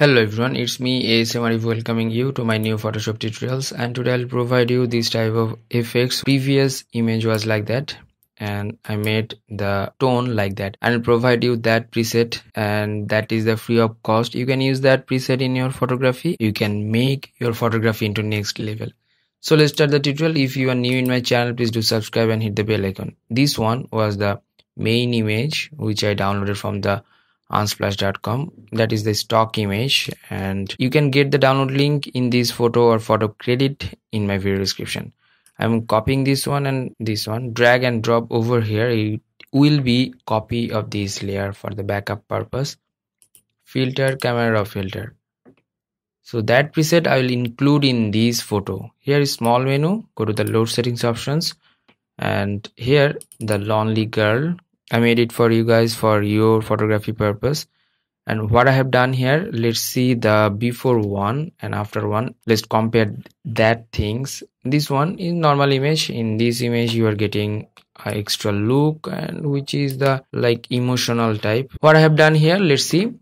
Hello everyone, it's me ASM Arif welcoming you to my new Photoshop tutorials and today I'll provide you this type of effects. Previous image was like that and I made the tone like that and I'll provide you that preset and that is the free of cost. You can use that preset in your photography. You can make your photography into next level. So let's start the tutorial. If you are new in my channel, please do subscribe and hit the bell icon. This one was the main image which I downloaded from the unsplash.com that is the stock image. And you can get the download link in this photo or photo credit in my video description. I'm copying this one and this one. Drag and drop over here. It will be copy of this layer for the backup purpose. Filter camera filter. So that preset i will include in this photo. Here is small menu. Go to the load settings options. And here the lonely girl I made it for you guys for your photography purpose. And what I have done here let's see the before one and after one. Let's compare that things. This one is normal image. In this image you are getting extra look and which is the like emotional type. What I have done here let's see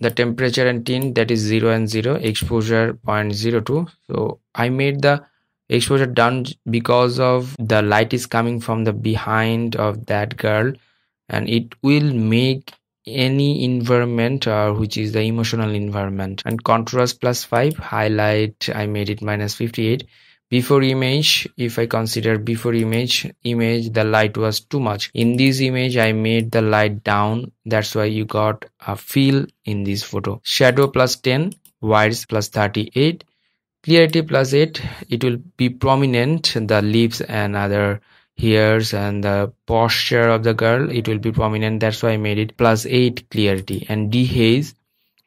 the temperature and tint that is 0 and 0 exposure 0.02 so I made the exposure done because of the light is coming from the behind of that girl and it will make any environment uh, which is the emotional environment. And contrast plus 5 highlight i made it minus 58 before image if i consider before image image the light was too much. In this image i made the light down. That's why you got a feel in this photo. Shadow plus 10 whites plus 38 clarity plus 8 it will be prominent the leaves and other hairs and the posture of the girl it will be prominent. That's why i made it plus 8 clarity. And dehaze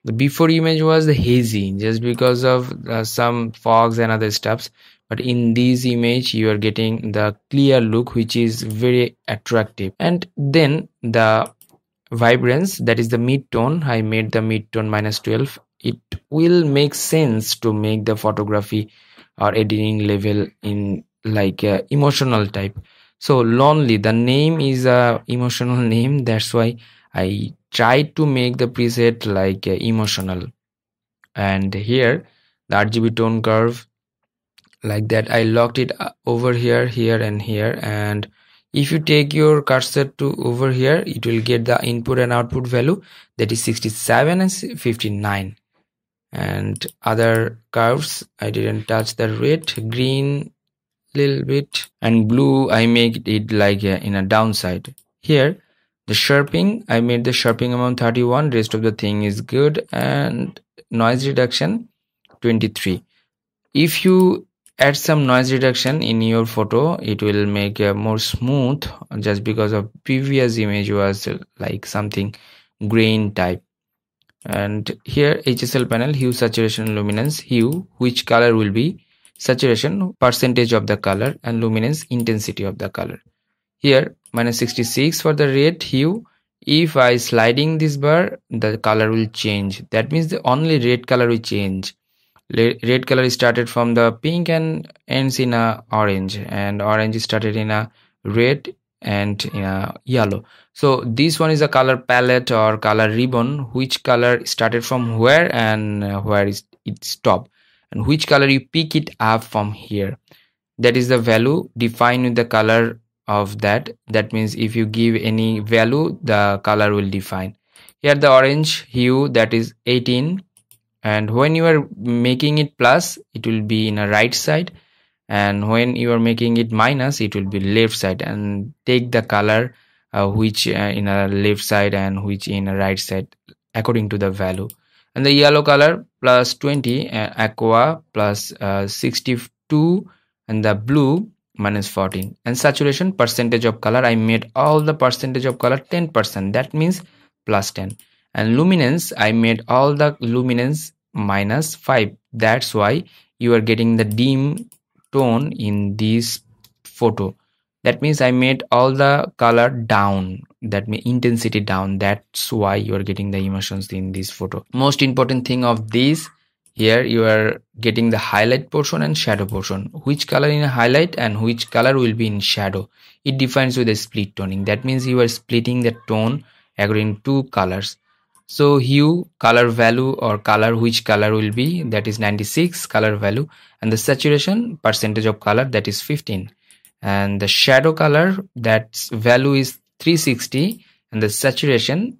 the before image was hazy just because of uh, some fogs and other stuffs. But in this image you are getting the clear look which is very attractive. And then the vibrance that is the mid tone i made the mid tone minus 12 it will make sense to make the photography or editing level in like uh, emotional type so lonely. The name is a emotional name. That's why i tried to make the preset like uh, emotional. And here the rgb tone curve like that. I locked it uh, over here here and here. And if you take your cursor to over here it will get the input and output value. That is 67 and 59 and other curves i didn't touch the red green little bit. And blue I make it like in a downside. Here the sharpening I made the sharpening amount 31 rest of the thing is good and noise reduction 23 if you add some noise reduction in your photo it will make a more smooth just because of previous image was like something grain type. And here HSL panel hue saturation luminance hue which color will be saturation percentage of the color and luminance intensity of the color. Here minus 66 for the red hue. If i sliding this bar the color will change. That means the only red color will change. Red color started from the pink and ends in a orange and orange started in a red and in a yellow. So this one is a color palette or color ribbon. Which color started from where and where is it stopped and which color you pick it up from here. That is the value defined with the color of that. That means if you give any value the color will define. Here the orange hue that is 18 and when you are making it plus it will be in a right side. And when you are making it minus it will be left side. And take the color uh, which uh, in a left side and which in a right side according to the value and the yellow color plus 20 and aqua plus, uh, 62 and the blue minus 14 and saturation percentage of color i made all the percentage of color 10 percent. That means plus 10 and luminance i made all the luminance minus 5 that's why you are getting the dim tone in this photo. That means i made all the color down that intensity down. That's why you are getting the emotions in this photo. Most important thing of this here you are getting the highlight portion and shadow portion. Which color in highlight and which color will be in shadow? It defines with a split toning. That means you are splitting the tone according to colors. So hue color value or color which color will be? That is 96 color value. And the saturation percentage of color that is 15 and the shadow color that value is 360 and the saturation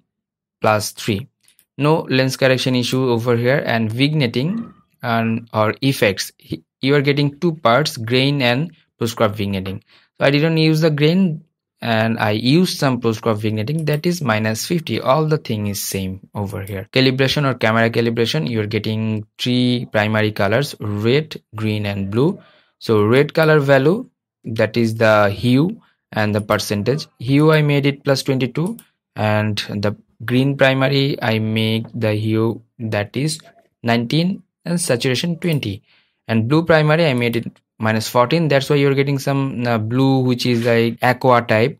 plus 3 no lens correction issue over here and vignetting and or effects. You are getting two parts grain and post crop vignetting. So i didn't use the grain and I used some post crop vignetting. That is minus 50 all the thing is same over here. Calibration or camera calibration you're getting three primary colors red green and blue. So red color value that is the hue and the percentage. Hue I made it plus 22 and the green primary I make the hue that is 19 and saturation 20 and blue primary I made it minus 14 that's why you're getting some uh, blue which is like aqua type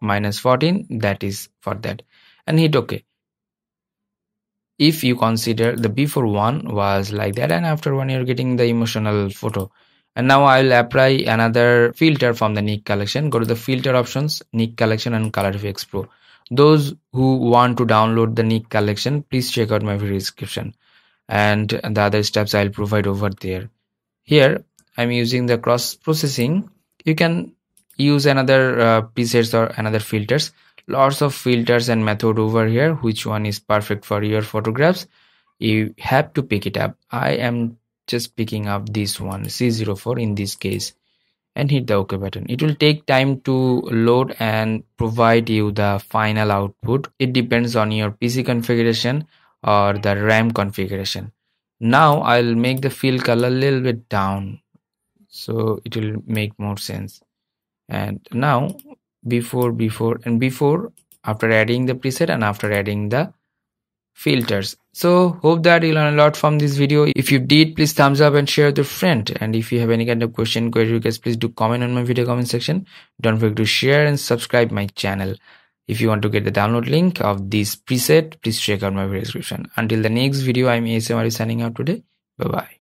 minus 14 that is for that. And hit ok if you consider the before one was like that and after one you're getting the emotional photo and now i'll apply another filter from the nik collection. Go to the filter options nik collection and Color Efex Pro those who want to download the nik collection please check out my video description. And the other steps i'll provide over there. Here I'm using the cross processing. You can use another uh, presets or another filters. Lots of filters and method over here. Which one is perfect for your photographs? You have to pick it up. I am just picking up this one C04 in this case and hit the OK button. It will take time to load and provide you the final output. It depends on your PC configuration or the RAM configuration. Now I'll make the fill color a little bit down so it will make more sense and now before before and before after adding the preset and after adding the filters. So hope that you learn a lot from this video. If you did please thumbs up and share with your friend. And if you have any kind of question query request please do comment on my video comment section. Don't forget to share and subscribe my channel. If you want to get the download link of this preset please check out my video description. Until the next video i'm ASM Arif signing out today. Bye bye